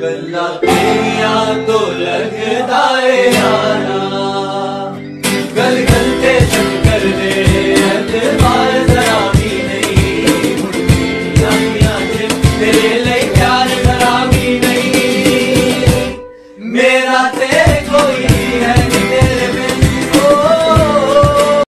ਗੱਲਾਂ ਤੇਰੀਆਂ ਤੋਂ ਲੱਗਦਾ ਏ ਯਾਰਾ ਗਲ ਗਲ ਤੇ ਸ਼ੱਕਰ ਦੇ ਐਤਵਾਰ ਜ਼ਰਾ ਵੀ ਨਹੀਂ ਦੁਨੀਆ ਚ ਤੇਰੇ ਲਈ ਪਿਆਰ ਜ਼ਰਾ ਵੀ ਨਹੀਂ ਮੇਰਾ ਤੇ